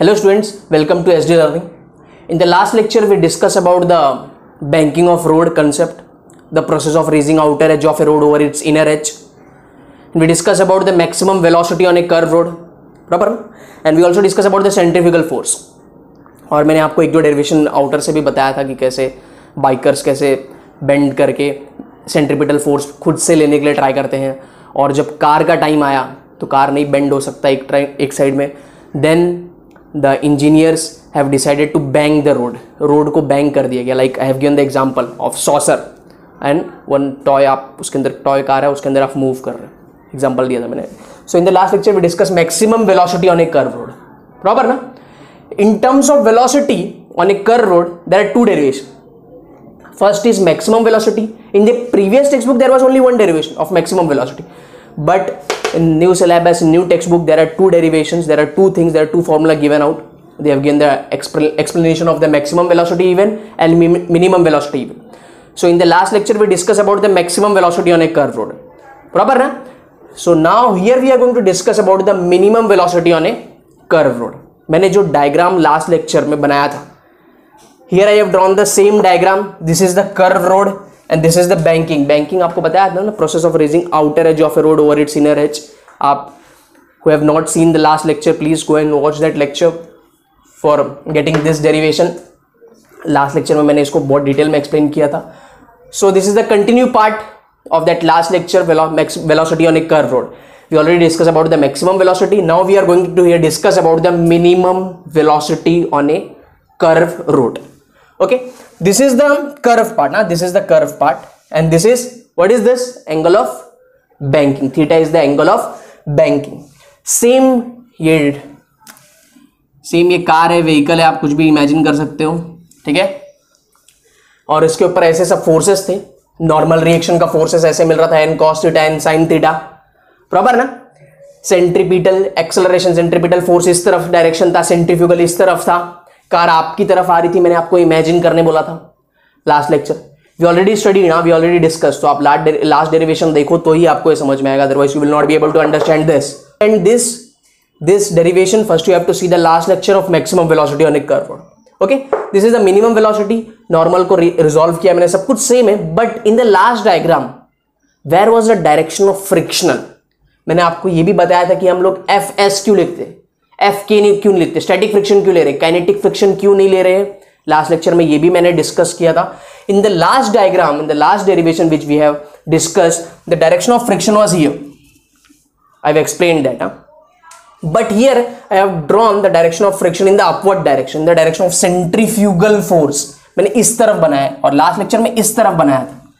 Hello students, welcome to SD Learning. In the last lecture we discussed about the banking of road concept, the process of raising outer edge of a road over its inner edge. We discussed about the maximum velocity on a curved road, proper? And we also discussed about the centrifugal force. और मैंने आपको एक दो derivation outer से भी बताया था कि कैसे बाइकर्स कैसे बेंड करके सेंट्रिपिटल फोर्स खुद से लेने के लिए ट्राई करते हैं और जब कार का टाइम आया तो कार नहीं बेंड हो सकता एक ट्राई एक साइड में then the engineers have decided to bank the road road को बैंग कर दिया गया. Like I have given the example of saucer and one toy आप उसके अंदर टॉय कार है, उसके अंदर आप मूव कर रहे हैं. एग्ज़ाम्पल दिया था मैंने. So in the last lecture we discuss maximum velocity on a curve road बराबर ना? In terms of velocity on a curve road there are two derivation first is maximum velocity in the previous textbook there was only one derivation of maximum velocity but in new syllabus in new textbook there are two derivations there are two things there are two formula given out they have given the expl- explanation of the maximum velocity even and min- minimum velocity even so in the last lecture we discussed about the maximum velocity on a curved road proper na so now here we are going to discuss about the minimum velocity on a curved road मैंने जो diagram last lecture में बनाया था here I have drawn the same diagram this is the curve road And this is the banking banking आपको बताया था ना process of raising outer edge of a road over it inner edge आप who have not seen the last lecture please go and watch that lecture for getting this derivation last lecture में मैंने इसको बहुत detail में explain किया था. So this is the continue part of that last lecture velocity on a curve road we already discuss about the maximum velocity now we are going to here discuss about the minimum velocity on a curve road okay this is the curve part now this is the curve part. And this is, what is this? Angle of banking. Theta is the angle of banking. Same ये same ये car है vehicle है, आप कुछ भी imagine कर सकते हो, ठीक है? और इसके ऊपर ऐसे सब फोर्सेस थे। नॉर्मल रिएक्शन का फोर्सेस ऐसे मिल रहा था N cos theta N sine theta proper ना? सेंट्रीपिटल एक्सलरेशन सेंट्रीपिटल फोर्स इस तरफ़ डायरेक्शन था सेंट्रीफ्यूगल इस तरफ़ था। कार आपकी तरफ़ आ रही थी, मैंने आपको इमेजिन करने बोला था। Last lecture we already study ना वी ऑलरेडी डिस्कस तो आप लास्ट लास्ट डेरिवेशन देखो तो ही आपको ये समझ में आएगा। Otherwise you will not be able to understand this and this this derivation first you have to see the last lecture of maximum velocity on a curve okay this is the minimum velocity normal को resolve किया मैंने, सब कुछ same है। But in the last diagram where was the direction of frictional मैंने आपको ये भी बताया था कि हम लोग एफ़ एस क्यू लिखते एफ़ के नहीं, क्यों लिखते स्टैटिक फ्रिक्शन क्यों ले रहे? काइनेटिक फ्रिक्शन क्यों नहीं ले रहे? लास्ट लेक्चर में ये भी मैंने डिस्कस किया था। In the last diagram in the last derivation which we have discuss the direction of friction was here I have explain that but here, i have drawn the direction of friction in the upward direction, the direction of centrifugal force. मैंने इस तरफ़ बनाया और last lecture में इस तरफ़ बनाया था।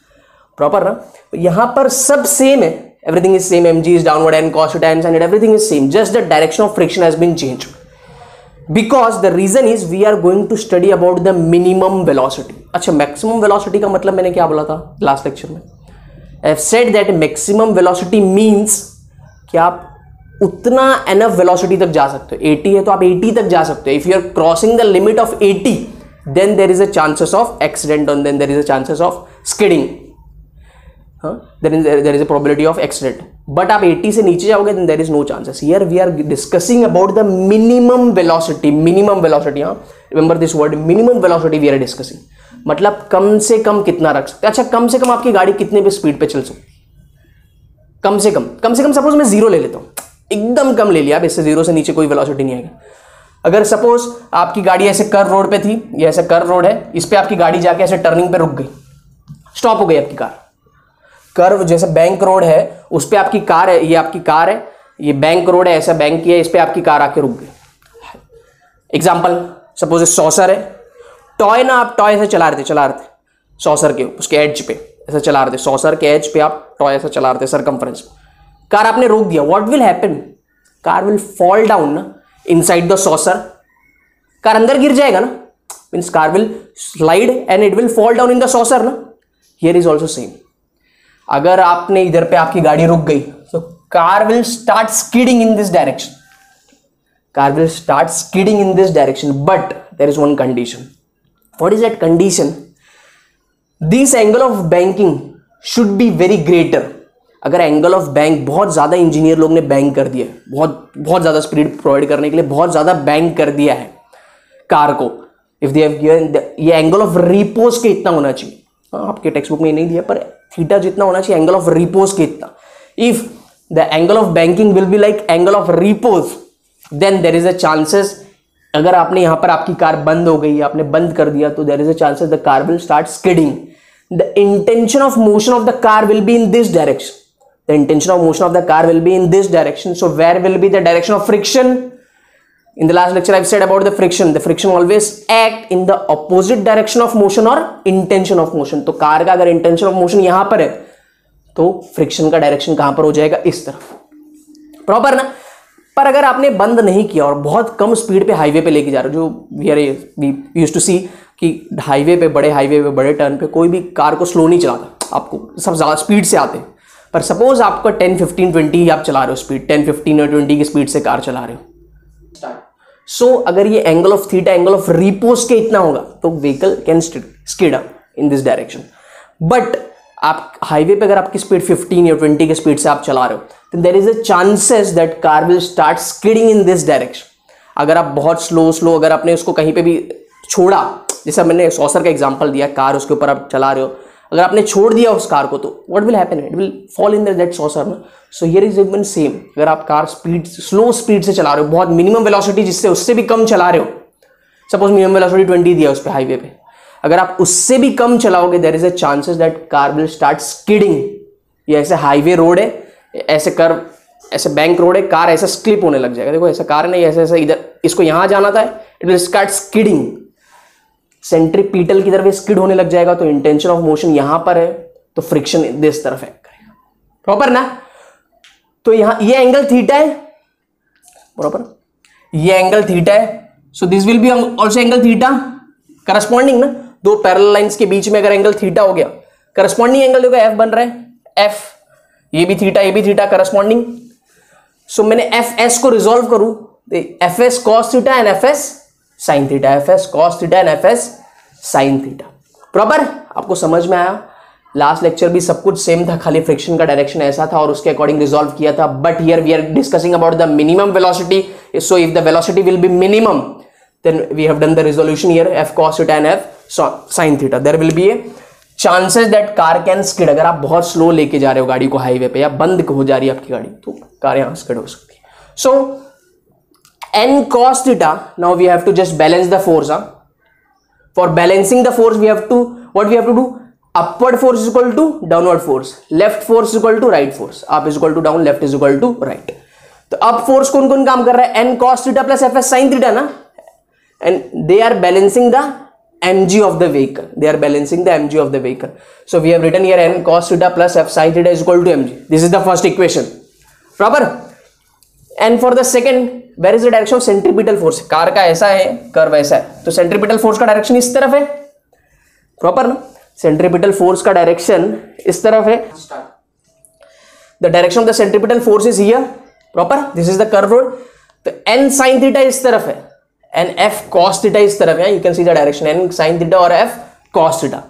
प्रॉपर ना यहाँ पर सब सेम है। Everything is same mg is downward and cos theta and sin theta everything is same just the direction of friction has been changed because the reason is we are going to study about the minimum velocity अच्छा maximum velocity का मतलब मैंने क्या बोला था last lecture में I have said that maximum velocity means कि आप उतना एनफ वेलोसिटी तक जा सकते हो 80 है तो आप 80 तक जा सकते हो if you are crossing the limit of 80 then there is a chances of accident on then there is a chances of skidding there is there is a probability of accident but आप 80 से नीचे जाओगे then there is no chances here we are discussing about the minimum velocity minimum velocity हाँ? Remember this word minimum velocity we are discussing मतलब कम से कम कितना रख सकते अच्छा कम से कम आपकी गाड़ी कितने भी स्पीड पे चल सकती कम से कम कम से कम सपोज़ मैं ज़ीरो ले लेता हूँ। एकदम कम ले लिया, अब इससे ज़ीरो से नीचे कोई वेलोसिटी नहीं आएगी। अगर सपोज़ आपकी गाड़ी ऐसे कर रोड पे थी, ये ऐसे कर रोड है, इस पर आपकी गाड़ी जाके ऐसे टर्निंग पे रुक गई। स्टॉप हो गई आपकी कार कर्व जैसे बैंक रोड है, उस पर आपकी कार है, ये आपकी कार है, ये बैंक रोड है, ऐसा बैंक की है इस पर आपकी कार आके रुक गई। एग्ज़ाम्पल सपोज़ सॉसर है। टॉय ना आप टॉय से चला रहे थे, चला रहे थे सॉसर के, उसके एज पे, ऐसा चला रहे थे सॉसर के एज पे आप टॉय ऐसा चला रहे थे सरकमफ्रेंस कार आपने रोक दिया what will happen car will fall down ना इनसाइड द सॉसर कार अंदर गिर जाएगा ना means car will slide and it will fall down in the saucer ना। हियर इज़ ऑल्सो सेम अगर आपने इधर पे आपकी गाड़ी रुक गई तो car will start skidding in this direction car will start skidding in this direction but there is one condition what is that condition? This angle of banking should be very greater. अगर angle of bank बहुत ज़्यादा engineer लोग ने bank कर दिया बहुत बहुत ज़्यादा स्पीड प्रोवाइड करने के लिए बहुत ज़्यादा बैंक कर दिया है कार को इफ़ दे हैव गिवन ये एंगल ऑफ़ रिपोज के इतना होना चाहिए। हाँ आपके टेक्स्ट बुक में नहीं दिया, पर थीटा जितना होना चाहिए एंगल ऑफ़ रिपोज के इतना if the angle of banking will be like angle of repose then there is a chances अगर आपने यहाँ पर आपकी कार बंद हो गई, आपने बंद कर दिया तो there is a chances the car will start skidding the intention of motion of the car will be in this direction the intention of motion of the car will be in this direction. So where will be the direction of friction? In the last lecture, i've said about the friction. The friction always act in the opposite direction of motion or intention of motion. तो car का अगर intention of motion यहाँ पर है तो friction का direction कहाँ पर हो जाएगा? इस तरफ़। प्रॉपर ना? पर अगर आपने बंद नहीं किया और बहुत कम स्पीड पे हाईवे पे लेके जा रहे हो, जो we are we use to see कि हाईवे पे, बड़े हाईवे पे, बड़े टर्न पे कोई भी कार को स्लो नहीं चलाता आपको। सब ज़्यादा स्पीड से आते हैं। पर सपोज़ आपका 10 15 20 आप चला रहे हो स्पीड 10 15 और 20 की स्पीड से कार चला रहे हो। सो so, अगर ये angle of theta angle of repose के इतना होगा तो vehicle can skid up in this direction but आप हाईवे पे अगर आपकी स्पीड 15 या 20 के स्पीड से आप चला रहे हो तो there is a chances that car will start skidding in this direction अगर आप बहुत स्लो स्लो अगर आपने उसको कहीं पे भी छोड़ा जैसा मैंने सॉसर का एग्ज़ाम्पल दिया कार उसके ऊपर आप चला रहे हो अगर आपने छोड़ दिया उस कार को तो what will happen it will fall in that saucer ना so here is even same अगर आप कार स्पीड स्लो स्पीड से चला रहे हो, बहुत मिनिमम वेलोसिटी जिससे उससे भी कम चला रहे हो सपोज़ मिनिमम वेलोसिटी ट्वेंटी दिया उस पर हाईवे पे, अगर आप उससे भी कम चलाओगे there is a chances that car will start skidding ये ऐसे हाईवे रोड है, ऐसे कर ऐसे बैंक रोड है कार ऐसे स्लिप होने लग जाएगा। देखो ऐसा कार नहीं, ऐसे ऐसे इधर, इसको यहाँ जाना था it will start skidding centripetal की तरफ़ स्किड होने लग जाएगा तो इंटेंशन ऑफ़ मोशन यहाँ पर है तो फ्रिक्शन दिस तरफ़ एक्ट करेगा प्रॉपर ना? तो यहाँ, ये एंगल थीटा है। प्रॉपर ये एंगल थीटा है। So this will be also angle theta corresponding ना? दो पैरल लाइंस के बीच में अगर एंगल थीटा हो गया करस्पॉन्डिंग एंगल देखो एफ़ बन रहा है। एफ़ ये भी थीटा ये भी थीटा करस्पॉन्डिंग सो मैंने एफ़ एस को रिजोल्व करूँ। F S cos theta and F S sine theta F S, cos theta and F S sine theta. Proper, आपको समझ में आया? लास्ट लेक्चर भी सब कुछ सेम था, खाली फ्रिक्शन का डायरेक्शन ऐसा था और उसके अकॉर्डिंग रिजॉल्व किया था। But here we are discussing about the minimum velocity so if the velocity will be minimum then we have done the resolution here, f cos theta and f sin theta. There will be a chances that car can skid. अगर आप बहुत slow लेके जा रहे हो गाड़ी को highway पे, या बंद हो जा रही है आपकी गाड़ी तो कार यहाँ स्किड हो सकती है। सो n cos theta now we have to just balance the force huh? for balancing the force we have to what we have to do upward force is equal to downward force left force is equal to right force up is equal to down left is equal to right तो अब force कौन कौन काम कर रहा है N cos theta plus F S sine theta ना and they are balancing the mg of the vehicle they are balancing the mg of the vehicle so we have written here n cos theta plus f sin theta is equal to mg this is the first equation proper and for the second where is the direction of centripetal force car का ऐसा है curve ऐसा है। तो centripetal force का direction इस तरफ़ है। प्रॉपर ना? सेंट्रीपिटल फोर्स का डायरेक्शन इस तरफ़ है। The direction of the centripetal force is here proper this is the curve road तो एन साइन थीटा इस तरफ़ है। एन एफ़ कॉस थीटा इस तरफ़ है। You can see the direction N sine theta और एफ़ कॉस थीटा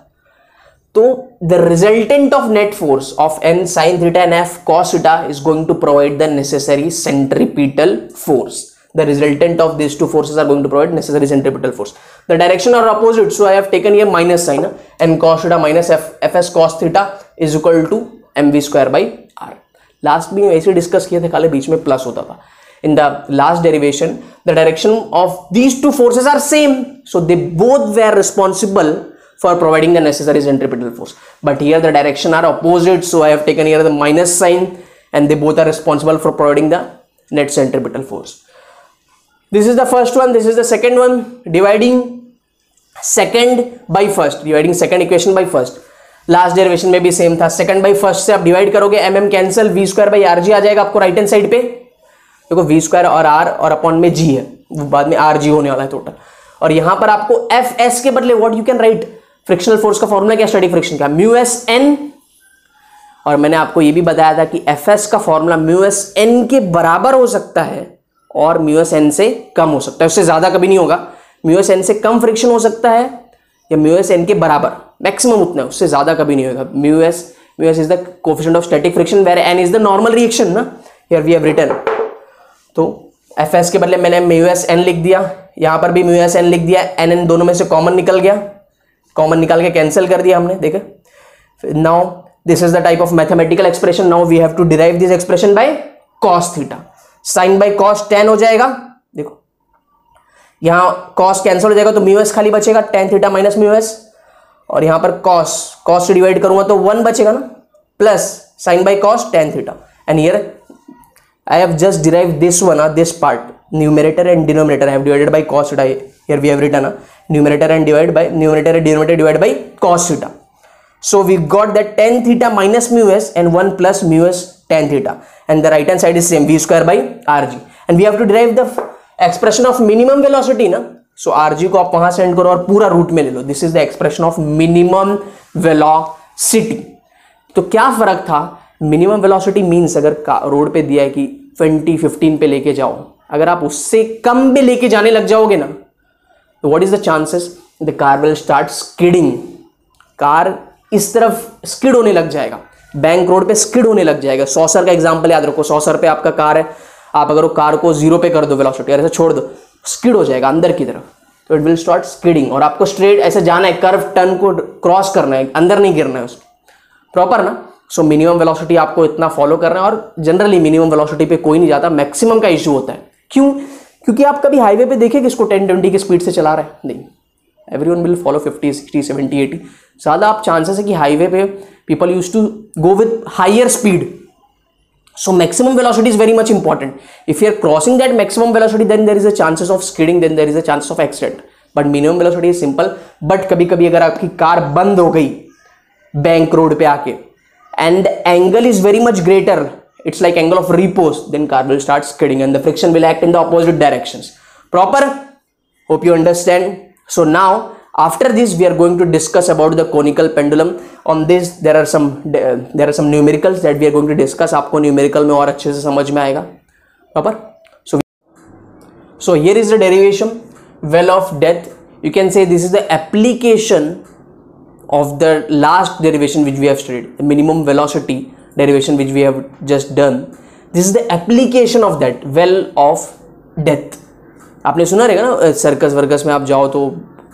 तो the resultant of net force of N sine theta and F cos theta is going to provide the necessary centripetal force the resultant of these two forces are going to provide necessary centripetal force the direction are opposite so i have taken here minus sign n cos theta minus f fs cos theta is equal to mv square by r last भी ऐसे discuss किए थे खाली बीच में plus होता था in the last derivation the direction of these two forces are same so they both were responsible for providing the necessary centripetal force but here the direction are opposite so i have taken here the minus sign and they both are responsible for providing the net centripetal force this is the first one this is the second one dividing second by first dividing second equation by first last derivation में भी same था second by first से आप divide करोगे M M cancel v square by R G आ जाएगा आपको right hand side पे देखो वी स्क्वायर और आर और अपॉन में जी है बाद में आर जी होने वाला है टोटल और यहाँ पर आपको एफ़ एस के बदले what you can write frictional force का फॉर्मूला क्या स्टडी फ्रिक्शन का म्यू एस एन और मैंने आपको यह भी बताया था कि एफ़ एस का फॉर्मूला म्यू एस एन के बराबर हो सकता है और म्यू एस एन से कम हो सकता है। उससे ज़्यादा कभी नहीं होगा। म्यू एस एन से कम फ्रिक्शन हो सकता है या म्यू एस एन के बराबर। मैक्सिमम उतना है, उससे ज़्यादा कभी नहीं होगा। Mu S mu s is the coefficient of static friction, where n is the normal reaction ना। Here we have written तो एफ़ एस के बदले मैंने म्यू एस एन लिख दिया। यहाँ पर भी म्यू एस एन लिख दिया। एन एन दोनों में से कॉमन निकल गया। कॉमन निकाल के कैंसिल कर दिया हमने देखे? Now this is the type of mathematical expression now we have to derive this expression by cos theta sine by cos tan हो जाएगा। देखो। यहाँ कॉस कैंसिल हो जाएगा तो म्यू एस खाली बचेगा। Tan theta minus mu S और यहाँ पर कॉस कॉस से डिवाइड करूँगा तो वन बचेगा ना। Plus sine by cos tan theta and here I have just derived this one, uh, this part, numerator and denominator have divided by cos theta here we have written a numerator and divide by numerator and denominator divide by cos theta so we got that tan theta minus mu S and one plus mu S tan theta and the right hand side is same v square by R G and we have to drive the expression of minimum velocity ना so r g को आप वहाँ send करो और पूरा root में ले लो. This is the expression of minimum velocity तो क्या फ़र्क था? मिनिमम वेलोसिटी मीन्स अगर रोड पे दिया है कि 20, 15 पे लेके जाओ अगर आप उससे कम भी लेके जाने लग जाओगे ना तो what is the chances the car will start skidding car इस तरफ़ स्किड होने लग जाएगा. बैंक रोड पे स्किड होने लग जाएगा. सौसर का एग्ज़ाम्पल याद रखो. सौसर पे आपका कार है. आप अगर वो कार को ज़ीरो पे कर दो वेलोसिटी ऐसे छोड़ दो स्किड हो जाएगा अंदर की तरफ़. तो इट विल स्टार्ट स्किडिंग और आपको स्ट्रेट ऐसे जाना है कर्व टर्न को क्रॉस करना है, अंदर नहीं गिरना है उसको. प्रॉपर ना? सो मिनिमम वेलोसिटी आपको इतना फॉलो करना है और जनरली मिनिमम वेलोसिटी पे कोई नहीं जाता. मैक्सिमम का इशू होता है. क्यों? क्योंकि आप कभी हाईवे पे देखें किसको टेन ट्वेंटी की स्पीड से चला रहे है? नहीं। Every one will follow fifty sixty seventy eighty ज़्यादा आप चांसेस है कि हाईवे पे people use to go with higher speed so maximum velocity is very much important if you are crossing that maximum velocity then there is a chances of skidding then there is a chances of accident but minimum velocity is simple but कभी कभी अगर आपकी car बंद हो गई bank road पे आके and angle is very much greater it's like angle of repose then car will start skidding and the friction will act in the opposite directions proper hope you understand so now after this we are going to discuss about the conical pendulum on this there are some there are some numericals that we are going to discuss आपको numerical में और अच्छे से समझ में आएगा proper so so here is the derivation well of death you can say this is the application of the last derivation which we have studied the minimum velocity derivation which we have just done. This is the application of that well of death. आपने सुना रहेगा ना circus वर्कस में आप जाओ तो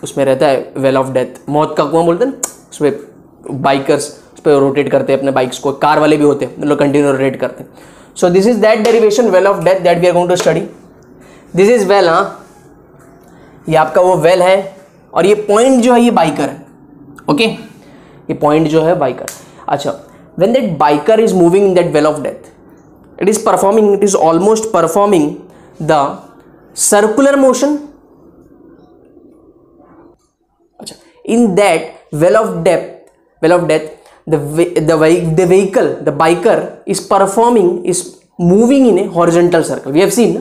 उसमें रहता है वेल ऑफ़ डेथ मौत का कुआँ बोलते हैं ना, उसमें बाइकर्स उस पर रोटेट करते हैं, अपने बाइक्स को। कार वाले भी होते हैं लोग कंटिन्यू रोटेट करते हैं। So this is that derivation well of death that we are going to study this is well हाँ। ये आपका वो वेल है और ये पॉइंट जो है, ये बाइकर है। ओके ये पॉइंट जो है बाइकर अच्छा when that biker is moving in that well of death it is performing it is almost performing the circular motion अच्छा in that well of death well of death the the the vehicle, the biker is performing, is moving in a horizontal circle. We have seen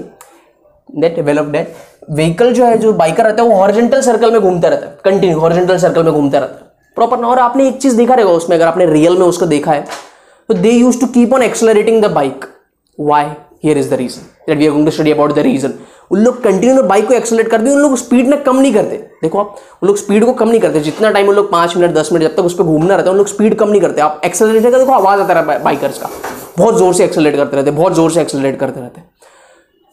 that well of that vehicle जो है, जो biker रहता है, वो horizontal circle में घूमता रहता है कंटिन्यू हॉरिजेंटल सर्कल में घूमता रहता है। प्रॉपर ना और आपने एक चीज़ देखा रहेगा उसमें, अगर आपने रियल में उसको देखा है तो they use to keep on accelerating the bike why here is the reason that we are going to study about the reason उन लोग कंटिन्यू बाइक को एक्सलेट करते हैं उन लोग स्पीड में कम नहीं करते। देखो आप, उन लोग स्पीड को कम नहीं करते। जितना टाइम उन लोग पाँच मिनट, दस मिनट जब तक उस पर घूमना रहता है, उन लोग स्पीड कम नहीं करते। आप एक्सलेट का देखो आवाज़ आता रहा है बाइकर्स का। बहुत ज़ोर से एक्सलेट करते रहते, बहुत ज़ोर से एक्सलेट करते रहते।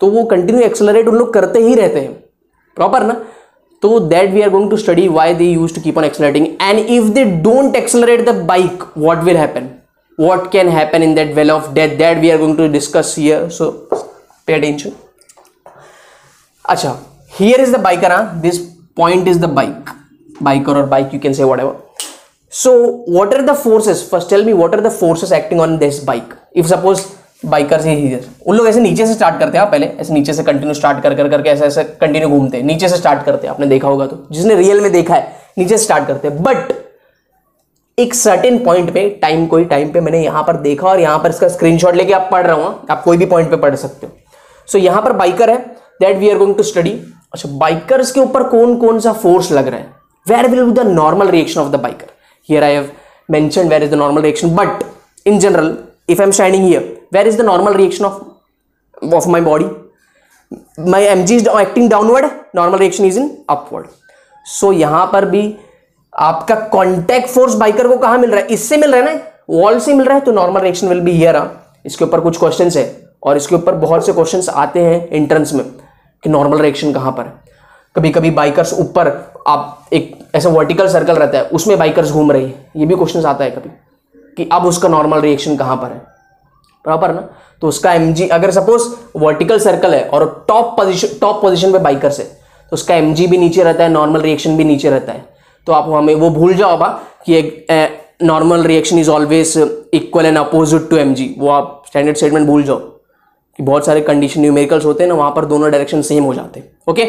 तो वो कंटिन्यू एक्सलरेट उन लोग करते ही रहते हैं। प्रॉपर ना? so that we are going to study why they used to keep on accelerating. And if they don't accelerate the bike what will happen? What can happen in that well of death that we are going to discuss here? So pay attention. Acha here is the biker huh? this point is the bike. Biker or bike you can say whatever. So what are the forces? First tell me what are the forces acting on this bike? If suppose biker से ही। उन लोग ऐसे नीचे से start करते हैं पहले ऐसे नीचे से कंटिन्यू स्टार्ट कर कर करके ऐसे ऐसे कंटिन्यू घूमते हैं। नीचे से स्टार्ट करते हैं आपने देखा होगा तो। जिसने रियल में देखा है नीचे से स्टार्ट करते हैं। बट एक सर्टेन पॉइंट पे टाइम कोई टाइम पे मैंने यहाँ पर देखा और यहाँ पर इसका स्क्रीनशॉट लेके आप पढ़ रहा हूँ आप कोई भी पॉइंट पे पढ़ सकते हो। सो so, यहाँ पर बाइकर है that we are going to study अच्छा बाइकर्स के ऊपर कौन कौन सा फोर्स लग रहा है? Where will be the normal reaction of the biker here I have mention where is the normal reaction but in general if i'm standing here where is the normal reaction of of my body? My mg is acting downward. Normal reaction is in upward. So, यहाँ पर भी आपका contact force biker को कहाँ मिल रहा है? इससे मिल रहा है ना? वॉल से मिल रहा है तो normal reaction will be here इसके ऊपर कुछ क्वेश्चंस है। और इसके ऊपर बहुत से क्वेश्चंस आते हैं एंट्रेंस में, कि नॉर्मल रिएक्शन कहाँ पर है। कभी कभी बाइकर्स ऊपर, आप एक ऐसा वर्टिकल सर्कल रहता है, उसमें बाइकर्स घूम रही है। ये भी क्वेश्चन आता है कभी, कि अब उसका नॉर्मल रिएक्शन कहाँ पर है? प्रॉपर ना? तो उसका एम अगर सपोज़ वर्टिकल सर्कल है और टॉप पोजिशन टॉप पोजिशन पे बाइकर्स है तो उसका एम भी नीचे रहता है नॉर्मल रिएक्शन भी नीचे रहता है। तो आप हमें वो भूल जाओ बा कि एक normal reaction is always equal and opposite to M वो आप स्टैंडर्ड स्टेटमेंट भूल जाओ कि बहुत सारे कंडीशन न्यूमेरिकल्स होते हैं ना, वहाँ पर दोनों डायरेक्शन सेम हो जाते हैं। Okay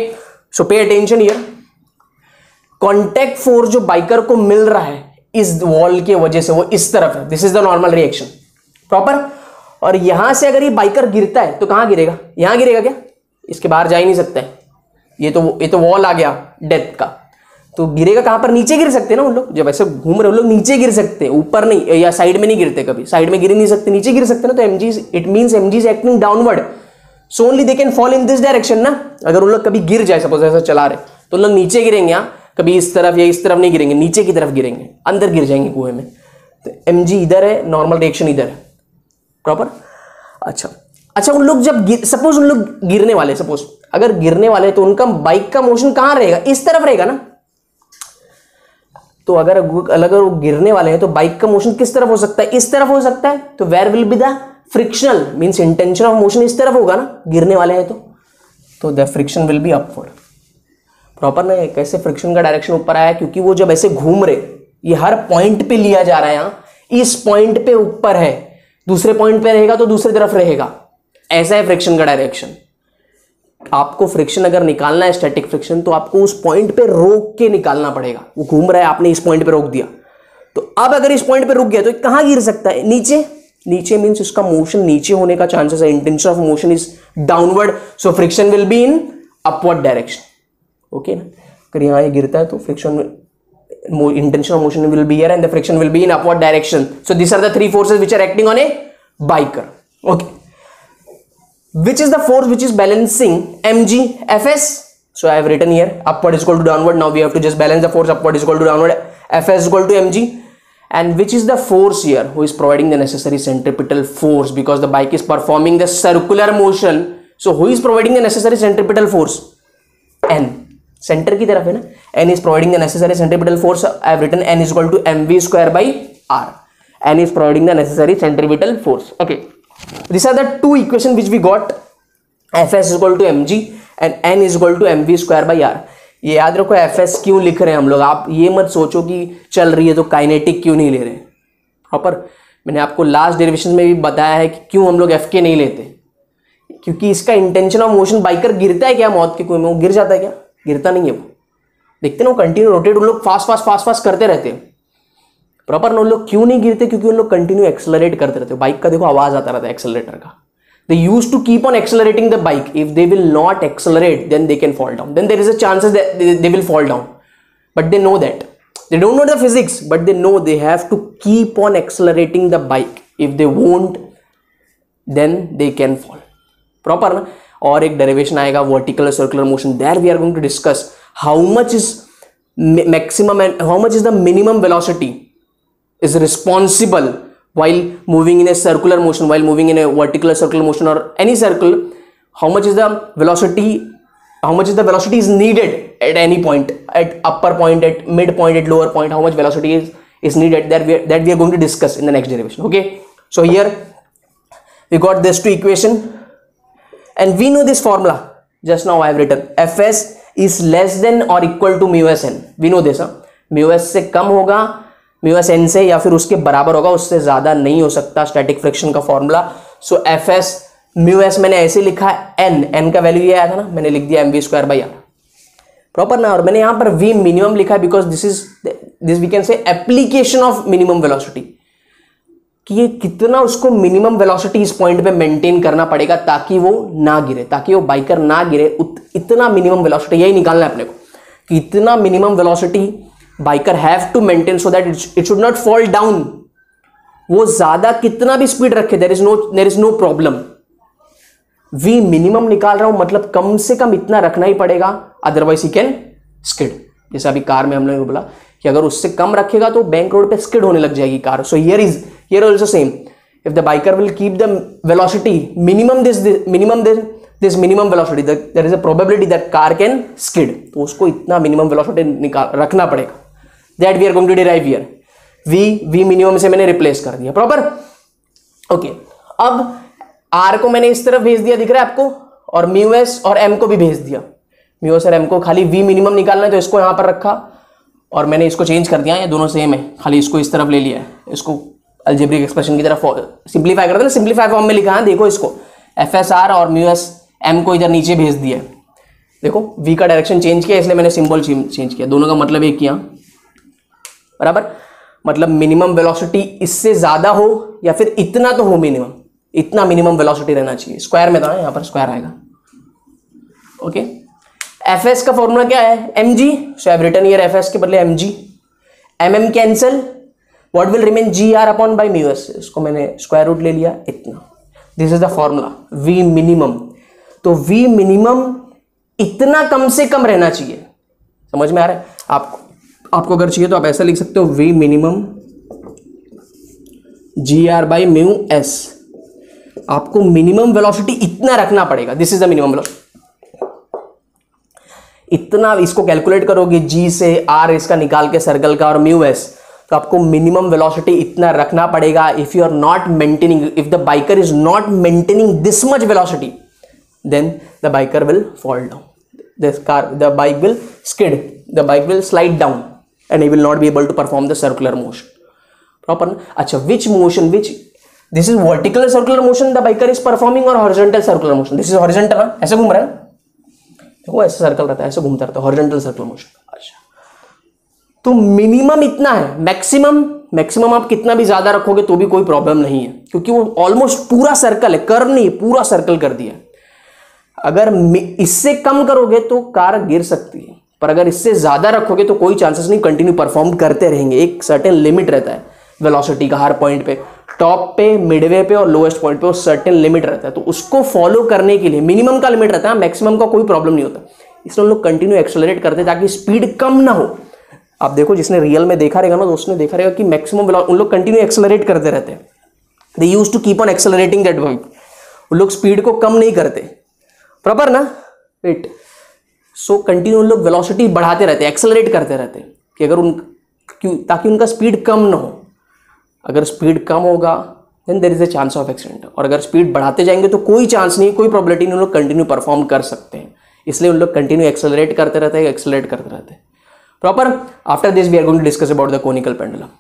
so pay attention here contact force जो बाइकर को मिल रहा है, इस वॉल के वजह से वो इस तरफ़ है। This is the normal reaction proper और यहाँ से अगर ये बाइकर गिरता है तो कहाँ गिरेगा? यहाँ गिरेगा क्या? इसके बाहर जा ही नहीं सकता। है ये तो ये तो वॉल आ गया डेथ का। तो गिरेगा कहाँ पर? नीचे गिर सकते हैं ना उन लोग? जब ऐसे घूम रहे उन लोग नीचे गिर सकते हैं, ऊपर नहीं, या साइड में नहीं गिरते कभी। साइड में गिर नहीं सकते, नीचे गिर सकते ना तो MG it mean MG is acting downward so only they can fall in this direction ना। अगर उन लोग कभी गिर जाए सपोज़ ऐसा चला रहे तो उन लोग नीचे गिरेंगे यहाँ कभी इस तरफ़ या इस तरफ़ नहीं गिरेंगे, नीचे की तरफ़ गिरेंगे, अंदर गिर जाएँगे कुएँ में। तो एम जी इधर है नॉर्मल रिएक्शन इधर है। प्रॉपर अच्छा। अच्छा उन लोग जब सपोज़ उन लोग गिरने वाले सपोज़ अगर गिरने वाले तो उनका बाइक का मोशन कहाँ रहेगा? इस तरफ़ रहेगा ना? तो अगर अगर वो गिरने वाले हैं तो बाइक का मोशन किस तरफ़ हो सकता है? इस तरफ़ हो सकता है। तो where will be the frictional means intention of motion इस तरफ़ होगा ना? गिरने वाले हैं तो। तो the friction will be upward proper ना कैसे फ्रिक्शन का डायरेक्शन ऊपर आया? क्योंकि वो जब ऐसे घूम रहे, ये हर पॉइंट पे लिया जा रहा है यहाँ इस पॉइंट पे ऊपर है। दूसरे पॉइंट पे रहेगा तो दूसरी तरफ़ रहेगा। ऐसा है फ्रिक्शन का डायरेक्शन आपको फ्रिक्शन अगर निकालना है स्टैटिक फ्रिक्शन तो आपको उस पॉइंट पे रोक के निकालना पड़ेगा। वो घूम रहा है, आपने इस पॉइंट पे रोक दिया। तो अब अगर इस पॉइंट पे रुक गया तो कहाँ गिर सकता है? नीचे? नीचे मीन्स उसका मोशन नीचे होने का चांसेस है। Intention of motion is downward so friction will be in upward direction okay ना? अगर यहाँ ये गिरता है तो friction intention of motion will be here and the friction will be in upward direction. So these are the three forces which are acting on a biker. Okay. Which is the force which is balancing mg fs? So I have written here upward is equal to downward. Now we have to just balance the force upward is equal to downward. Fs is equal to mg. And which is the force here who is providing the necessary centripetal force because the bike is performing the circular motion. So who is providing the necessary centripetal force? N centre की तरफ़ है ना? N is providing the centripetal force I written N is equal to M V square by R N is providing the necessary centripetal force okay this are the two equation which we got F S equal to M G and N is equal to M V square by R ये याद रखो F S क्यों लिख रहे हैं हम लोग? आप ये मत सोचो कि चल रही है तो काइनेटिक क्यों नहीं ले रहे? हाँ, प्रॉपर मैंने आपको लास्ट डेरिवेशन में भी बताया है कि क्यों हम लोग एफ़ के नहीं लेते। क्योंकि इसका इंटेंशन ऑफ़ मोशन बाइकर गिरता है क्या मौत के कुएँ में? वो गिर जाता है क्या? गिरता नहीं है वो। देखते ना कंटिन्यू रोटेट उन लोग फास्ट फास्ट फास्ट फास्ट करते रहते हैं। प्रॉपर ना लोग क्यों नहीं गिरते? क्योंकि उन लोग कंटिन्यू एक्सलरेट करते रहते बाइक का देखो आवाज़ आता रहता है एक्सलरेटर का। They use to keep on accelerating the bike if they will not accelerate then they can fall down then there is a chances they will fall down but they know that they don't know the physics but they know they have to keep on accelerating the bike if they won't then they can fall proper ना और एक derivation आएगा vertical circular motion there we are going to discuss how much is maximum and how much is the minimum velocity is responsible while moving in a circular motion while moving in a vertical circular motion or any circle how much is the velocity how much is the velocity is needed at any point at upper point at mid point at lower point how much velocity is is needed that we are, that we are going to discuss in the next derivation okay so here we got this two equation And we know this formula. Just now i have written, fs is less than or equal to mu s n. We know this, huh? mu s से कम होगा mu S N से या फिर उसके बराबर होगा, उससे ज़्यादा नहीं हो सकता स्टैटिक फ्रिक्शन का formula so F S mu S मैंने ऐसे लिखा है एन एन का वैल्यू ये आया था ना, मैंने लिख दिया M V square by R proper ना, और मैंने यहाँ पर वी मिनिमम लिखा because this is this we can say application of minimum velocity कि ये कितना उसको मिनिमम वेलोसिटी इस पॉइंट पे मेंटेन करना पड़ेगा ताकि वो ना गिरे, ताकि वो बाइकर ना गिरे इतना मिनिमम वेलोसिटी यही निकालना है अपने को, कि इतना minimum velocity biker have to maintain so that it should not fall down वो ज़्यादा कितना भी स्पीड रखे there is no there is no problem we minimum निकाल रहा हूँ मतलब कम से कम इतना रखना ही पड़ेगा अदरवाइज़ ही कैन स्किड जैसे अभी कार में हमने बोला कि अगर उससे कम रखेगा तो बैंक रोड पे स्किड होने लग जाएगी car so here is here also same if the biker will keep the velocity minimum this, this minimum this this minimum velocity the, there is a probability that car can skid तो उसको इतना minimum velocity निकाल रखना पड़ेगा that we are going to derive here v v minimum से मैंने replace कर दिया proper okay अब r को मैंने इस तरफ़ भेज दिया दिख रहा है आपको और म्यू एस और m को भी भेज दिया म्यू एस और m को खाली v मिनिमम निकालना है तो इसको यहाँ पर रखा और मैंने इसको चेंज कर दिया ये दोनों सेम है खाली इसको इस तरफ़ ले लिया है इसको अल्जेब्रिक एक्सप्रेशन की तरफ़, सिंप्लीफाई करते हैं सिंप्लीफाई फॉर्म में लिखा है, देखो इसको। एफ़ एस आर और म्यू एस एम को इधर नीचे भेज दिया। देखो वी का डायरेक्शन चेंज किया, इसलिए मैंने सिंबल चेंज किया। दोनों का मतलब एक किया। बराबर? मतलब मिनिमम वेलोसिटी इससे ज़्यादा हो या फिर इतना तो हो मिनिमम इतना मिनिमम वेलोसिटी रहना चाहिए। स्क्वायर में था, यहाँ पर स्क्वायर आएगा। ओके एफ़ एस का फॉर्मूला क्या है? M G so have return here F S के बदले M G M M cancel what will remain G R upon by mu S इसको मैंने स्क्वायर रूट ले लिया, इतना। This is the formula V minimum तो वी मिनिमम इतना कम से कम रहना चाहिए। समझ में आ रहा है? आपको आपको अगर चाहिए तो आप ऐसा लिख सकते हो V minimum G R by mu S आपको मिनिमम वेलोसिटी इतना रखना पड़ेगा। This is the minimum velocity इतना इसको कैलकुलेट करोगे जी से आर इसका निकाल के सर्कल का और म्यू एस तो आपको मिनिमम वेलोसिटी इतना रखना पड़ेगा। If you are not maintaining if the biker is not maintaining this much velocity then the biker will fall down this car the bike will skid the bike will slide down and he will not be able to perform the circular motion proper अच्छा which motion which this is vertical circular motion the biker is performing और horizontal circular motion this is horizontal ऐसे घूम रहे हैं? देखो, ऐसे circle रहता है, ऐसे घूमता रहता है हॉरिजेंटल सर्कुलर मोशन अच्छा। तो मिनिमम इतना है। मैक्सिमम मैक्सिमम आप कितना भी ज़्यादा रखोगे तो भी कोई प्रॉब्लम नहीं है। क्योंकि वो ऑलमोस्ट पूरा सर्कल है। कर नहीं पूरा सर्कल कर दिया अगर इससे कम करोगे तो कार गिर सकती है। पर अगर इससे ज़्यादा रखोगे तो कोई चांसेस नहीं कंटिन्यू परफॉर्म करते रहेंगे। एक सर्टेन लिमिट रहता है वेलोसिटी का हर पॉइंट पे। टॉप पे मिडवे पे और लोएस्ट पॉइंट पे सर्टेन लिमिट रहता है। तो उसको फॉलो करने के लिए मिनिमम का लिमिट रहता है। मैक्सिमम का कोई प्रॉब्लम नहीं होता। इसलिए हम लोग कंटिन्यू एक्सेलरेट करते हैं ताकि स्पीड कम ना हो। आप देखो, जिसने रियल में देखा रहेगा ना तो उसने देखा रहेगा कि मैक्सिमम उन लोग कंटिन्यू एक्सेलरेट करते रहते हैं। They use to keep on accelerating that bike उन लोग स्पीड को कम नहीं करते। प्रॉपर ना? वेट सो कंटिन्यू उन लोग वेलोसिटी बढ़ाते रहते हैं एक्सेलरेट करते रहते हैं कि अगर उन, क्यों, ताकि उनका स्पीड कम ना हो। अगर स्पीड कम होगा then there is a chance of accident और अगर स्पीड बढ़ाते जाएँगे तो कोई चांस नहीं कोई प्रॉबिलिटी नहीं, उन लोग कंटिन्यू परफॉर्म कर सकते हैं। इसलिए उन लोग कंटिन्यू एक्सेलरेट करते रहते हैं एक्सेलरेट करते रहते हैं। Proper after this we are going to discuss about the conical pendulum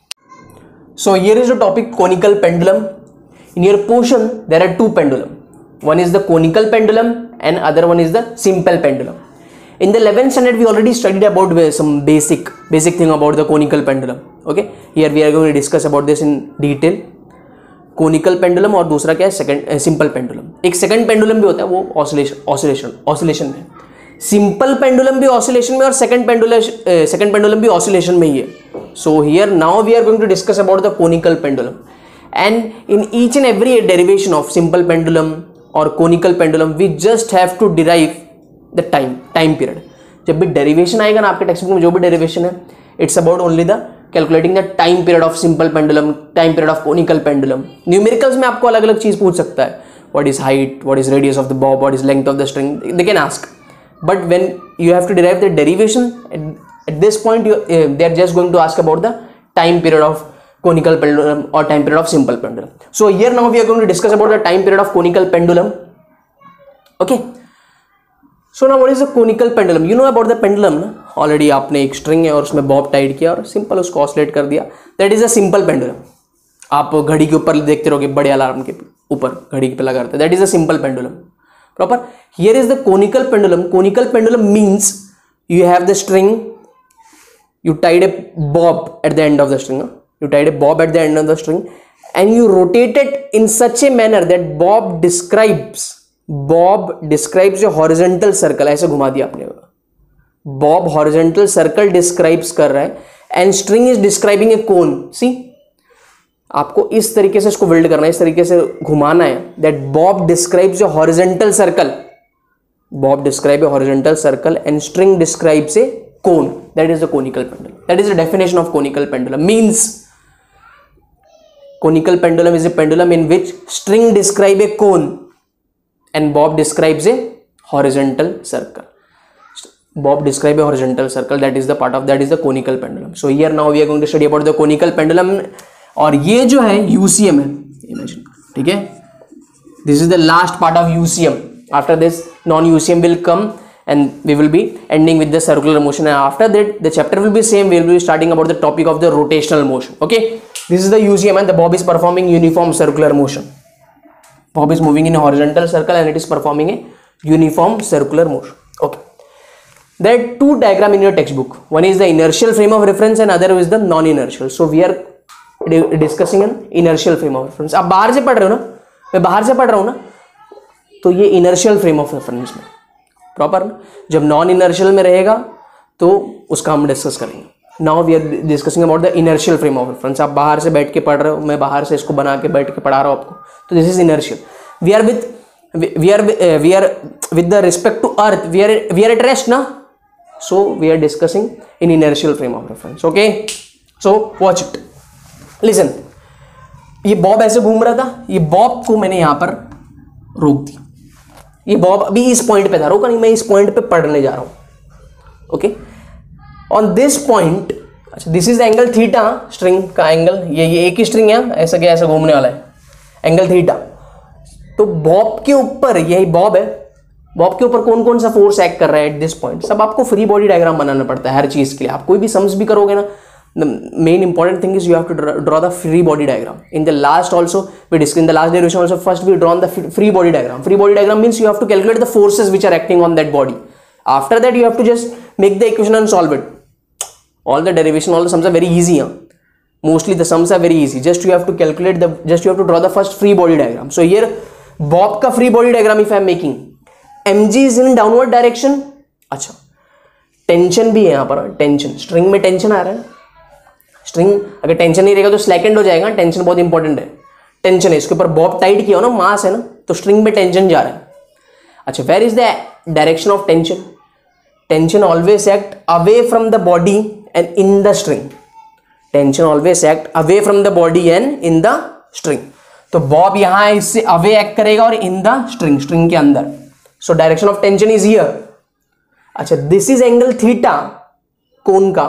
so here is the topic conical pendulum in your portion there are two pendulum one is the conical pendulum and other one is the simple pendulum in the 11th standard we already studied about some basic basic thing about the conical pendulum okay here we are going to discuss about this in detail conical pendulum और दूसरा क्या है second simple pendulum एक second pendulum भी होता है वो oscillation oscillation oscillation में सिंपल पेंडुलम भी ऑसिलेशन में और सेकंड पेंडुलम सेकंड पेंडुलम भी ऑसिलेशन में ही है। So here now we are going to discuss about the conical pendulum and in each and every derivation of simple pendulum और conical pendulum we just have to derive the time time period जब भी derivation आएगा ना आपके text book में, जो भी derivation है it's about only the calculating the time period of simple pendulum time period of conical pendulum numericals में आपको अलग अलग चीज़ पूछ सकता है। What is height what is radius of the bob? What is length of the string? they can ask but when you have to derive the derivation at, at this point you uh, they are just going to ask about the time period of conical pendulum or time period of simple pendulum so here now we are going to discuss about the time period of conical pendulum okay so now what is the conical pendulum you know about the pendulum na already आपने एक string है और उसमें bob tied किया और simple उसको oscillate कर दिया that is a simple pendulum आप घड़ी के ऊपर देखते रहोगे बड़े अलार्म के ऊपर घड़ी पे लगा रहता है that is a simple pendulum proper here is the conical pendulum conical pendulum means you have the string you tied a bob at the end of the string you tied a bob at the end of the string and you rotate it in such a manner that bob describes bob describes a horizontal circle ऐसे घुमा दिया आपने bob horizontal circle describes कर रहा है and string is describing a cone see आपको इस तरीके से इसको बिल्ड करना है, इस तरीके से घुमाना है। That bob describes a horizontal circle bob describe a horizontal circle and string describes a cone that is a conical pendulum that is a definition of conical pendulum means conical pendulum is a pendulum in which string describe a cone and bob describes a horizontal circle Bob describe a horizontal circle. That is the part of, that is the conical pendulum. So, here now we are going to study about the conical pendulum. और ये जो है UCM है। ठीक है? This is the last part of UCM after this non UCM will come and we will be ending with the circular motion and after that the chapter will be same will be starting about the topic of the rotational motion okay this is the UCM and the bob is performing uniform circular motion bob is moving in horizontal circle and it is performing a uniform circular motion okay There are two diagram in your textbook. One is the inertial frame of reference, and other is the non-inertial. So we are discussing an inertial frame of reference. आप बाहर से पढ़ रहे हो ना मैं बाहर से पढ़ रहा हूँ ना तो ये इनर्शियल फ्रेम ऑफ़ रेफरेंस में प्रॉपर ना जब नॉन इनर्शियल में रहेगा तो उसका हम डिस्कस करेंगे now we are discussing about the inertial frame of reference आप बाहर से बैठ के पढ़ रहे हो मैं बाहर से इसको बना के बैठ के पढ़ा रहा हूँ आपको तो this is inertial we are with we are we are with the respect to earth we are we are at rest ना so we are discussing in inertial frame of reference okay so watch it listen ये bob ऐसे घूम रहा था, ये Bob को मैंने यहाँ पर रोक दी। ये बॉब अभी इस पॉइंट पे था, रोका नहीं, मैं इस पॉइंट पे पढ़ने जा रहा हूँ। ओके ऑन दिस पॉइंट अच्छा this is angle theta string का एंगल ये ये एक ही स्ट्रिंग है, ऐसा क्या, ऐसा घूमने वाला है। एंगल थीटा तो बॉब के ऊपर, यही बॉब है बॉब के ऊपर कौन कौन सा फोर्स एक्ट कर रहा है एट दिस पॉइंट सब आपको फ्री बॉडी डायग्राम बनाना पड़ता है हर चीज़ के लिए। आप कोई भी सम्स भी करोगे ना the main important thing is you have to draw, draw the free body diagram in the last also we discussed in the last derivation also first we drawn the free body diagram free body diagram means you have to calculate the forces which are acting on that body after that you have to just make the equation and solve it all the derivation all the sums are very easy huh? mostly the sums are very easy just you have to calculate the just you have to draw the first free body diagram so here bob ka free body diagram if i am making mg is in downward direction अच्छा tension भी है यहाँ पर tension string में tension आ रहा है string अगर टेंशन नहीं रहेगा तो स्लैकेंड हो जाएगा टेंशन बहुत इंपॉर्टेंट है। टेंशन है, इसके ऊपर बॉब टाइट किया हो ना मास है ना तो स्ट्रिंग में टेंशन जा रहा है। अच्छा where is the direction of tension tension always act away from the body and in the string tension always act away from the body and in the string तो bob यहाँ इससे away act करेगा और in the string string के अंदर। So direction of tension is here अच्छा this is angle theta cone का।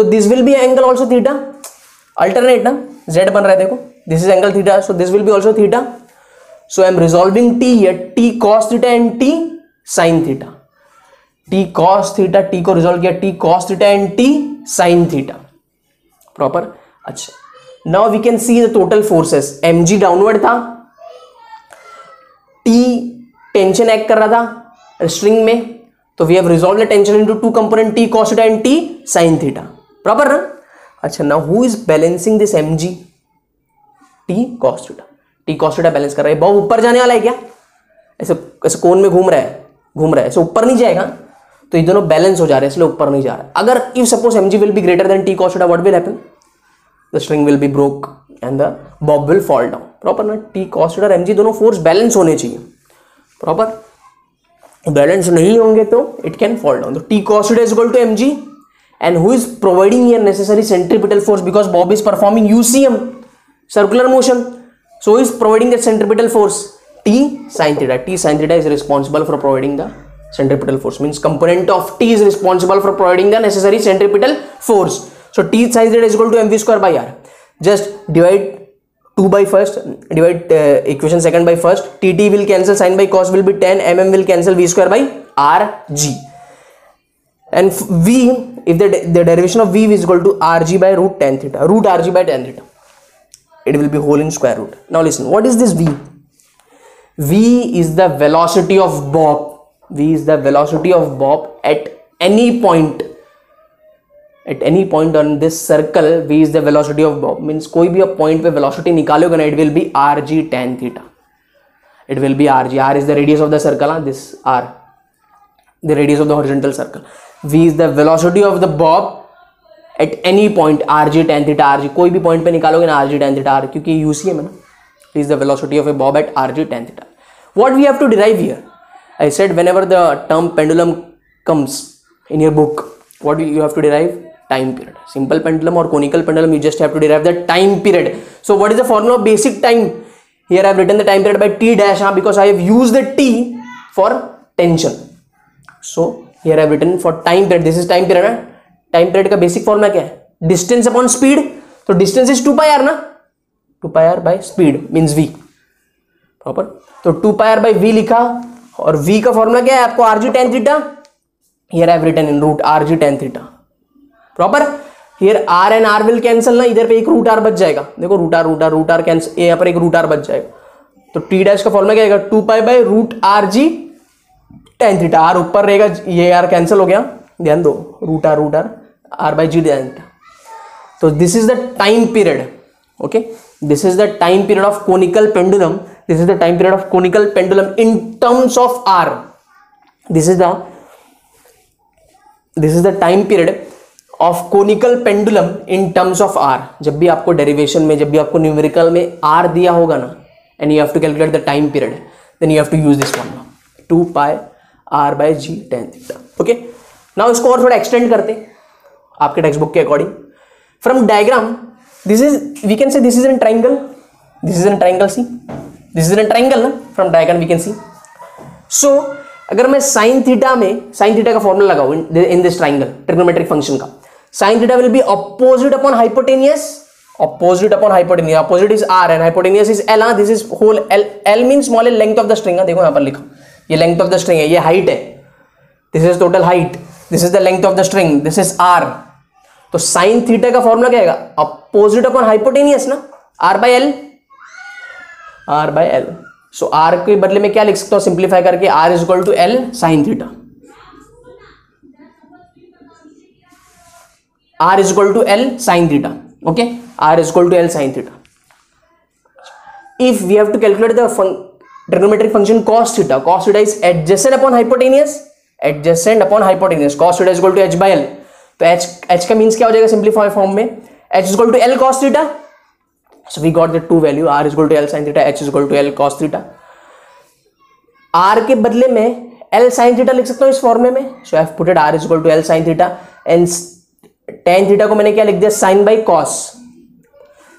तो this will be angle also theta alternate ना जेड बन रहा है देखो. This is angle theta so this will be also theta so I am resolving T here T cos theta and T sine theta T cos theta T को resolve किया T cos theta and T sine theta proper अच्छा. Now we can see the total forces M G downward था. T tension act कर रहा था string में. तो we have resolve the tension into two component T cos theta and T sine theta proper ना अच्छा now who is balancing this M G T cos theta T cos theta balance कर रहा है। बहुत ऊपर जाने वाला है क्या? ऐसे ऐसे कोन में घूम रहा है, घूम रहा है। ऐसे ऊपर नहीं जाएगा तो ये दोनों बैलेंस हो जा रहे हैं, इसलिए ऊपर नहीं जा रहा है। अगर if suppose M G will be greater than T cos theta what will happen the string will be broke and the bob will fall down proper ना? टी कॉस थीटा और एम जी दोनों फोर्स बैलेंस होने चाहिए। Proper balance नहीं होंगे तो it can fall down तो T cos is equal to M G and who is providing the necessary centripetal force? Because bob is performing ucm circular motion. So who is providing the centripetal force? T sine theta. T sine theta is responsible for providing the centripetal force. Means component of t is responsible for providing the necessary centripetal force. So t sine theta is equal to mv square by r. Just divide 2 by first divide uh, equation second by first. Tt will cancel sine by cos will be 10 mm will cancel v square by r g and f- v if the, the derivation of v is equal to rg by root tan theta root rg by tan theta it will be whole in square root now listen what is this v v is the velocity of bob v is the velocity of bob at any point at any point on this circle v is the velocity of bob means कोई भी आप point पे velocity निकालोगे ना it will be rg tan theta it will be rg r is the radius of the circle huh? this r the radius of the horizontal circle V is the velocity of the bob at any point rg tan theta rg कोई भी point पे निकालोगे ना rg tan theta r क्योंकि UCM है ना v is the velocity of a bob at rg tan theta what we have to derive here I said whenever the term pendulum comes in your book what you have to derive time period simple pendulum or conical pendulum you just have to derive the time period so what is the formula of basic time here i have written the time period by t dash because i have used the t for tension so i have written for time period. This is time period huh? time period का basic formula क्या है distance upon speed. तो distance is 2 pi r ना 2 pi r by speed means v. Proper तो 2 pi r by v लिखा और v का formula क्या है? आपको R G tan theta here have written in root R G tan theta proper here R and R will cancel ना इधर पे एक रूट आर बच जाएगा। देखो root R root R root R cancel यहाँ पर एक रूट आर बच जाएगा। तो टी डैश का फॉर्मूला क्या आएगा? Two pi by root R G tan theta R ऊपर रहेगा, ये आर कैंसिल हो गया। ध्यान दो root R root R R by G tan theta तो this is the time period okay this is the time period of conical pendulum, this is the time period of conical pendulum in terms of r. This is the, this is the time period of conical pendulum in terms of R जब भी आपको derivation में, जब भी आपको numerical में R दिया होगा ना and you have to calculate the time period then you have to use this formula two pi r by g tan theta okay now इसको और थोड़ा एक्सटेंड करते आपके टेक्स्ट बुक के according from diagram this is we can say this is an triangle this is an triangle see this is an triangle ना? From diagram we can see so अगर मैं sine theta में sine theta का formula लगाऊँ in this triangle trigonometric function का sine theta will be opposite upon hypotenuse. Opposite upon hypotenuse. Opposite is r and hypotenuse is l this is whole l l means small length of the string देखो यहाँ पर लिखा। ये length of the string है, ये height है। This is total height this is the length of the string this is r तो sine theta का फॉर्मूला क्या अपोजिट अपॉन हाइपोटेनियस ना? R by l r by l so r के बदले में क्या लिख सकता हूँ? सिंप्लीफाई करके r is equal to l sine theta r is equal to l sine theta okay r is equal to l sine theta if we have to calculate the trigonometric function cos theta cos theta is adjacent upon hypotenuse adjacent upon hypotenuse cos theta is equal to h by l तो h h का means क्या हो जाएगा simplify form में h is equal to l cos theta so we got the two value r is equal to l sin theta h is equal to l cos theta r के बदले में l sin theta लिख सकता हूँ इस फॉर्मे में so i have put it r is equal to l sin theta and tan theta को मैंने क्या लिख दिया sine by cos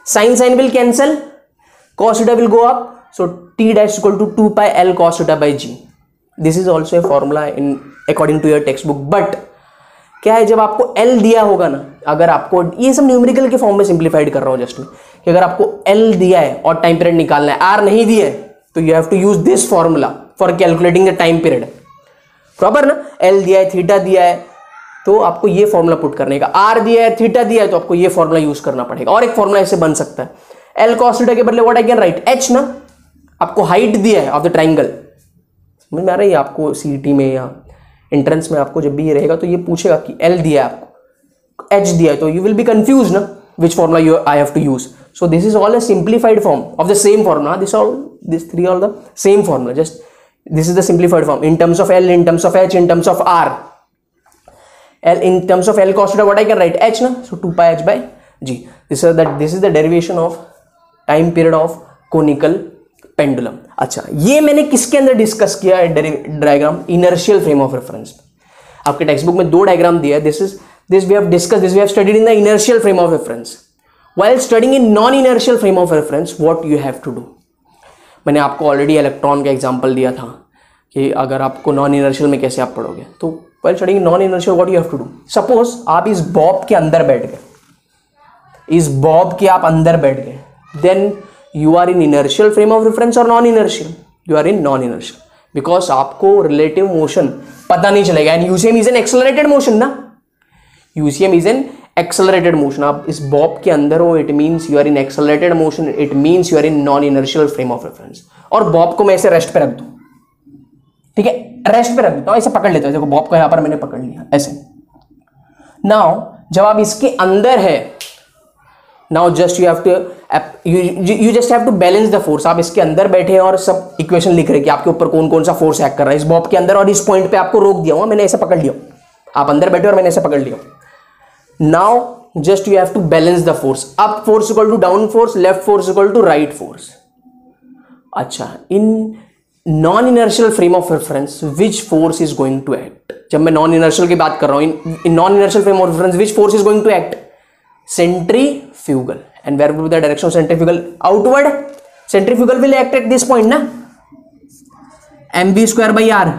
sine sine will cancel cos theta will go up so t dash equal to two pi l cos theta by g this is also a formula in according to your text book but क्या है, जब आपको L दिया होगा ना, अगर आपको, ये सब न्यूमेरिकल के फॉर्म में सिंप्लीफाइड कर रहा हूँ जस्ट में कि अगर आपको एल दिया है और टाइम पीरियड निकालना है आर नहीं दिया है तो you have to use this formula for calculating the time period proper ना? एल दिया है थीटा दिया है तो आपको ये फॉर्मूला पुट करने का। आर दिया है थीटा दिया है तो आपको ये फॉर्मूला यूज़ करना पड़ेगा। और एक फॉर्मूला ऐसे बन सकता है। एल कॉस थीटा के बदले what I can write h ना? आपको हाइट दिया है ऑफ़ द ट्राइंगल समझ में आ रहा है? आपको सीटी में या एंट्रेंस में आपको जब भी ये रहेगा तो ये पूछेगा कि एल दिया है आपको एच दिया है तो यू विल बी कंफ्यूज ना which formula you I have to use so this is all a simplified form of the same formula this all this three all the same formula just this is the simplified form in terms of l in terms of h in terms of r l in terms of l cos what I can write h ना so two pi h by g this is that this is the derivation of time period of conical pendulum. अच्छा ये मैंने किसके अंदर discuss किया है diagram inertial frame of reference आपके text book में दो डायग्राम दिया है. This is this we have discuss this we have studied in the inertial frame of reference while studying in non inertial frame of reference, what you have to do? मैंने आपको already electron का example दिया था कि अगर आपको non inertial में कैसे आप पढ़ोगे। तो while studying non inertial what you have to do suppose आप इस बॉब के अंदर बैठ गए। इस बॉब के आप अंदर बैठ गए। Then you are in inertial frame of reference और non inertial you are in non inertial because आपको रिलेटिव मोशन पता नहीं चलेगा. And UCM is an accelerated motion ना? UCM is an accelerated motion आप इस बॉब के अंदर हो it means you are in accelerated motion it means you are in non inertial frame of reference और बॉब को मैं ऐसे रेस्ट पे रख दू. ठीक है? रेस्ट पे रख देता हूँ. ऐसे पकड़ लेता हूँ. देखो बॉब को यहाँ पर मैंने पकड़ लिया. ऐसे. नाउ जब आप इसके अंदर है now just you have to you just have to balance the force आप इसके अंदर बैठे हैं और सब इक्वेशन लिख रहे हैं कि आपके ऊपर कौन कौन सा फोर्स एक्ट कर रहा है। इस बॉब के अंदर और इस पॉइंट पे आपको रोक दिया हुआ मैंने ऐसे पकड़ लिया। आप अंदर बैठे और मैंने ऐसे पकड़ लिया। Now just you have to balance the force up force equal to down force left force equal to right force अच्छा in non inertial frame of reference which force is going to act जब मैं non inertial की बात कर रहा हूँ, in non inertial frame of reference which force is going to act centrifugal and where will the direction of centrifugal outward centrifugal will act at this point ना m v square by r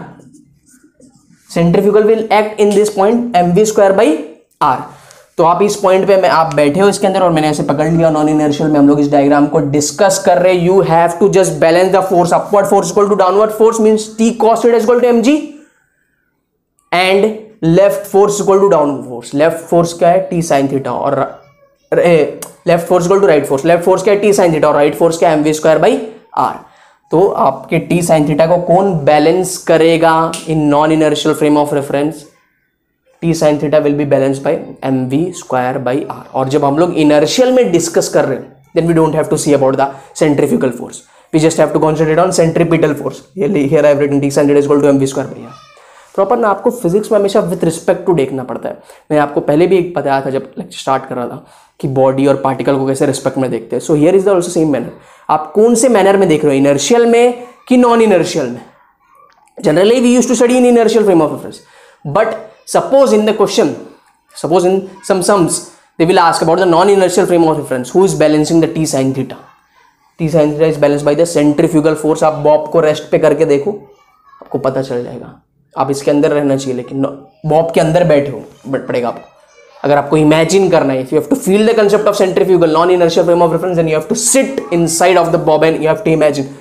centrifugal will act in this point m v square by r तो आप इस point पे मैं आप बैठे हो इसके अंदर और मैंने ऐसे पकड़ लिया नॉन इनर्शियल में। हम लोग इस डायग्राम को डिस्कस कर रहे you have to just balance the force upward force equal to downward force means t cos it equal to m g and left force equal to downward force left force क्या है? T sine theta और left force equal to right force left force क्या? T sine theta और right force क्या? M v square by r तो आपके T sine theta को कौन बैलेंस करेगा in non inertial frame of reference t sine theta will be balance by m v square by r और जब हम लोग इनर्शियल में डिस्कस कर रहे हैं then we don't have to see about the centrifugal force we just have to concentrate on centripetal force ये here I written t sine theta is equal to m v square by r proper ना आपको physics में हमेशा with respect to देखना पड़ता है। मैं आपको पहले भी एक बताया था जब लेक्चर स्टार्ट कर रहा था कि बॉडी और पार्टिकल को कैसे रिस्पेक्ट में देखते हैं। So here is the also same manner आप कौन से मैनर में देख रहे हो? इनर्शियल में कि नॉन इनर्शियल में? Generally we use to study in inertial frame of reference but suppose in the question suppose in some sums, they will ask about the non-inertial frame of reference. Who is balancing the t sin theta? T sin theta is balanced by the centrifugal force. आप bob को rest पे करके देखो, आपको पता चल जाएगा। आप इसके अंदर रहना चाहिए, लेकिन बॉब के अंदर बैठे हो बट पड़ेगा आपको। अगर आपको इमेजिन करना है you have to feel the concept of centrifugal non inertial frame of reference and you have to sit inside of the bob and you have to imagine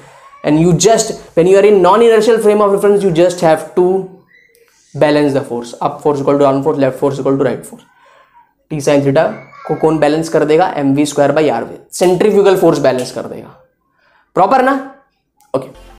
and you just, when you are in non-inertial frame of reference, you just have to balance the force. Up force equal to down force, left force equal to right force. T sin theta को कौन balance कर देगा? M v square by r way centrifugal force balance कर देगा। Proper ना? Okay okay.